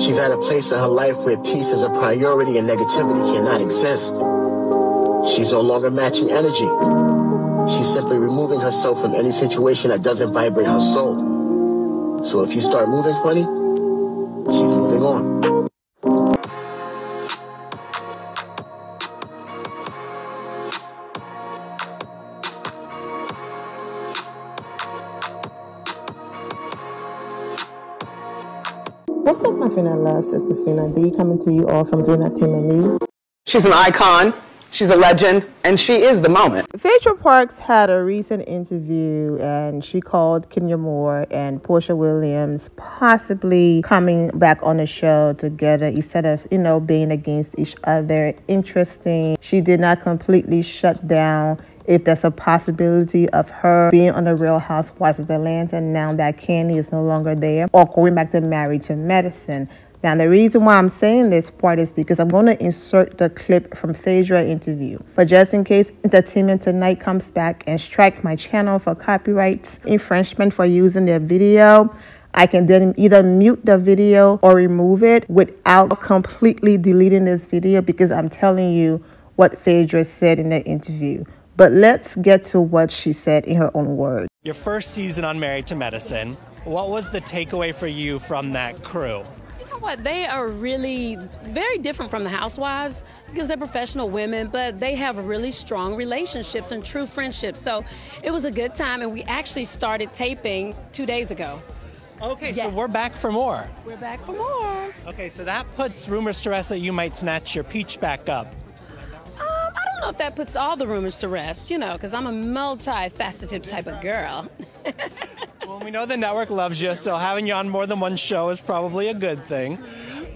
She's at a place in her life where peace is a priority and negativity cannot exist. She's no longer matching energy. She's simply removing herself from any situation that doesn't vibrate her soul. So if you start moving funny, What's up, my Vina love? Sisters Vina D coming to you all from Vinatainment News. She's an icon, she's a legend, and she is the moment. Phaedra Parks had a recent interview and she called Kenya Moore and Porsha Williams possibly coming back on the show together instead of, you know, being against each other. Interesting. She did not completely shut down if there's a possibility of her being on the Real Housewives of Atlanta now that Kandi is no longer there or going back to Married to Medicine. Now, the reason why I'm saying this part is because I'm going to insert the clip from Phaedra interview. But just in case Entertainment Tonight comes back and strike my channel for copyrights infringement for using their video, I can then either mute the video or remove it without completely deleting this video because I'm telling you what Phaedra said in the interview. But let's get to what she said in her own words. Your first season on Married to Medicine, what was the takeaway for you from that crew? You know what? They are really very different from the housewives because they're professional women, but they have really strong relationships and true friendships. So it was a good time, and we actually started taping two days ago. Okay, so we're back for more. We're back for more. Okay, so that puts rumors to rest that you might snatch your peach back up. I don't know if that puts all the rumors to rest, you know, because I'm a multifaceted type of girl. Well, we know the network loves you, so having you on more than one show is probably a good thing.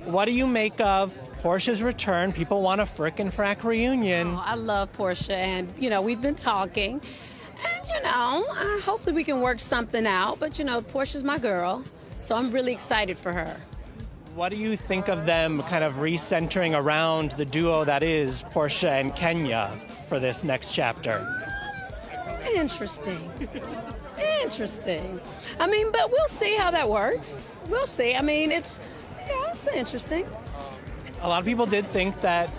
What do you make of Porsha's return? People want a frickin' frack reunion. I love Portia, and you know we've been talking, and you know uh, hopefully we can work something out. But you know Porsha's my girl, so I'm really excited for her. What do you think of them kind of recentering around the duo that is Porsha and Kenya for this next chapter? Interesting. Interesting. I mean, but we'll see how that works. We'll see. I mean, it's yeah, it's interesting. A lot of people did think that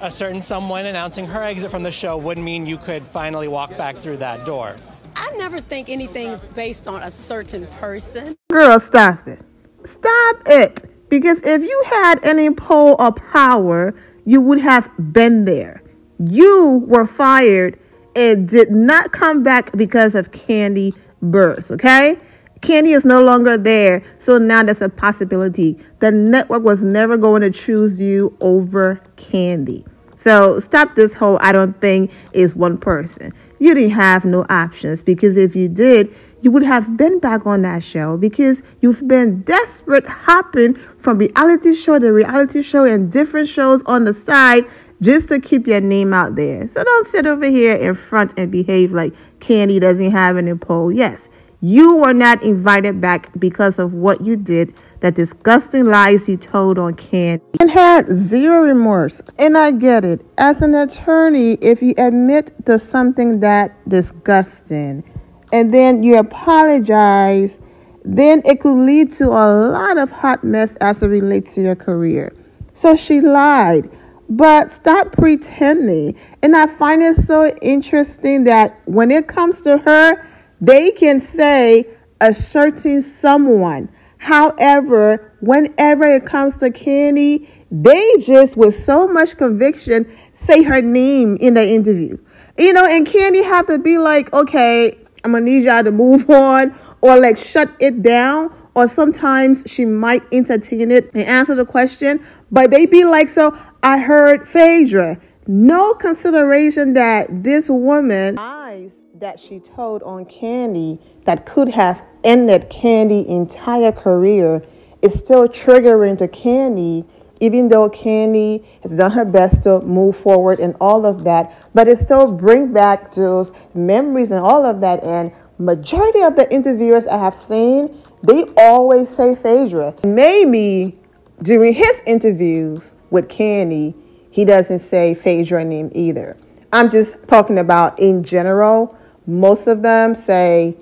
a certain someone announcing her exit from the show would mean you could finally walk back through that door. I never think anything's based on a certain person. Girl, stop it. Stop it. Because if you had any pull or power, you would have been there. You were fired and did not come back because of Kandi Burruss, okay? Kandi is no longer there, so now there's a possibility. The network was never going to choose you over Kandi. So stop this whole I don't think is one person. You didn't have no options because if you did, you would have been back on that show because you've been desperate hopping from reality show to reality show and different shows on the side just to keep your name out there. So don't sit over here in front and behave like Kandi doesn't have any pull. Yes, you were not invited back because of what you did, the disgusting lies you told on Kandi, and had zero remorse. And I get it. As an attorney, if you admit to something that disgusting and then you apologize, then it could lead to a lot of hot mess as it relates to your career. So she lied. But stop pretending. And I find it so interesting that when it comes to her, they can say a certain someone. However, whenever it comes to Kandi, they just, with so much conviction, say her name in the interview. You know, and Kandi have to be like, okay, I'm gonna need y'all to move on, or like shut it down. Or sometimes she might entertain it and answer the question, but they be like, so I heard Phaedra. No consideration that this woman lies that she told on Kandi that could have ended Kandi's entire career is still triggering to Kandi, even though Kandi has done her best to move forward and all of that, but it still bring back those memories and all of that. And majority of the interviewers I have seen, they always say Phaedra. Maybe during his interviews with Kandi, he doesn't say Phaedra name either. I'm just talking about in general. Most of them say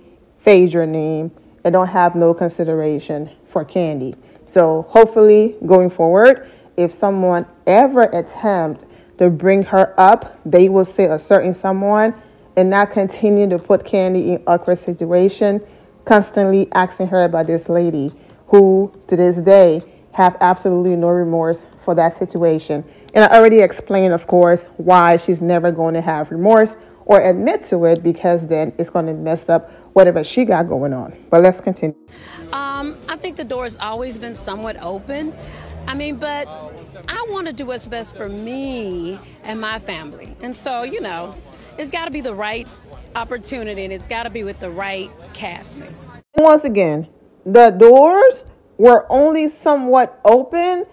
Phaedra name and don't have no consideration for Kandi. So hopefully, going forward, if someone ever attempt to bring her up, they will say a certain someone and not continue to put Kandi in awkward situation, constantly asking her about this lady who, to this day, have absolutely no remorse for that situation. And I already explained, of course, why she's never going to have remorse or admit to it because then it's going to mess up whatever she got going on. But let's continue. Um, I think the door has always been somewhat open. I mean, but I want to do what's best for me and my family. And so, you know, it's got to be the right opportunity and it's got to be with the right castmates. Once again, the doors were only somewhat open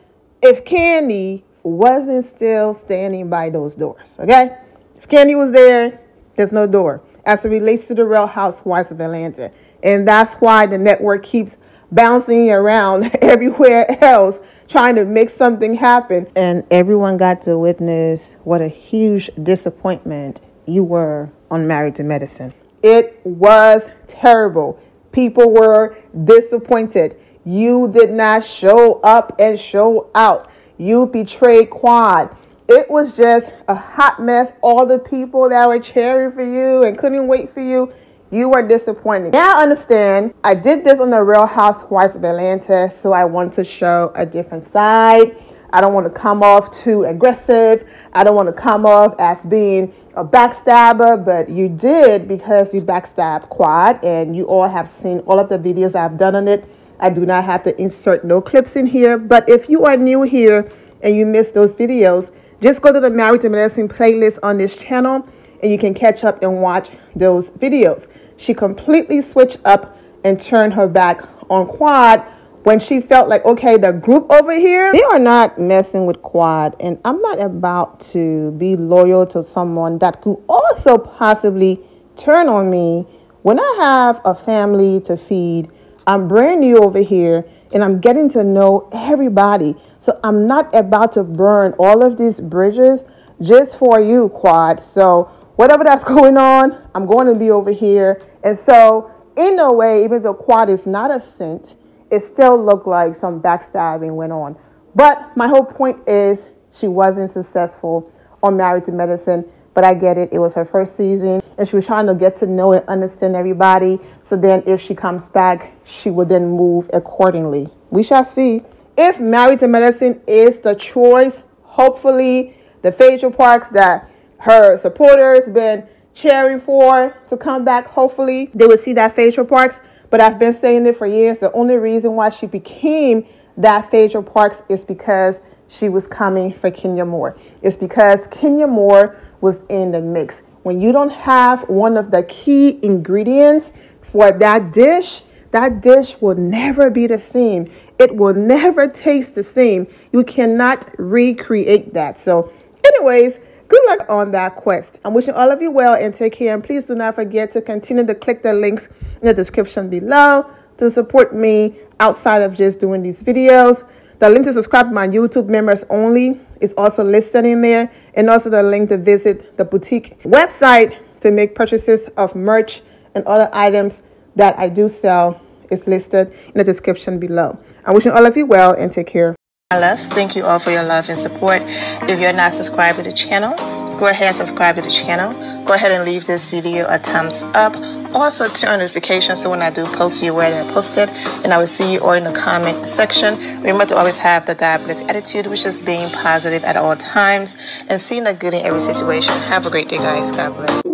if Kandi wasn't still standing by those doors. Okay? If Kandi was there, there's no door as it relates to the Real Housewives of Atlanta. And that's why the network keeps bouncing around everywhere else trying to make something happen. And everyone got to witness what a huge disappointment you were on Married to Medicine. It was terrible. People were disappointed. You did not show up and show out. You betrayed Quad. It was just a hot mess. All the people that were cheering for you and couldn't wait for you, you were disappointed. Now I understand. I did this on the Real Housewives of Atlanta, so I want to show a different side. I don't want to come off too aggressive. I don't want to come off as being a backstabber, but you did because you backstabbed Quad, and you all have seen all of the videos I've done on it. I do not have to insert no clips in here, but if you are new here and you missed those videos, just go to the Married to Medicine playlist on this channel and you can catch up and watch those videos. She completely switched up and turned her back on Quad when she felt like, okay, the group over here, they are not messing with Quad. And I'm not about to be loyal to someone that could also possibly turn on me when I have a family to feed. I'm brand new over here and I'm getting to know everybody. So I'm not about to burn all of these bridges just for you, Quad. So whatever that's going on, I'm going to be over here. And so, in a way, even though Quad is not a saint, it still looked like some backstabbing went on. But my whole point is she wasn't successful on Married to Medicine. But I get it. It was her first season, and she was trying to get to know and understand everybody. So then, if she comes back, she would then move accordingly. We shall see. If Married to Medicine is the choice, hopefully the Phaedra Parks that her supporters been cheering for to come back, hopefully they will see that Phaedra Parks. But I've been saying it for years. The only reason why she became that Phaedra Parks is because she was coming for Kenya Moore. It's because Kenya Moore was in the mix. When you don't have one of the key ingredients for that dish, that dish will never be the same. It will never taste the same. You cannot recreate that. So, anyways, good luck on that quest. I'm wishing all of you well and take care. And please do not forget to continue to click the links in the description below to support me outside of just doing these videos. The link to subscribe to my YouTube members only is also listed in there, and also the link to visit the boutique website to make purchases of merch and other items that I do sell is listed in the description below. I'm wishing all of you well and take care. My loves, thank you all for your love and support. If you're not subscribed to the channel, go ahead and subscribe to the channel. Go ahead and leave this video a thumbs up. Also turn on notifications so when I do post you where I posted. And I will see you all in the comment section. Remember to always have the God bless attitude, which is being positive at all times and seeing the good in every situation. Have a great day, guys. God bless.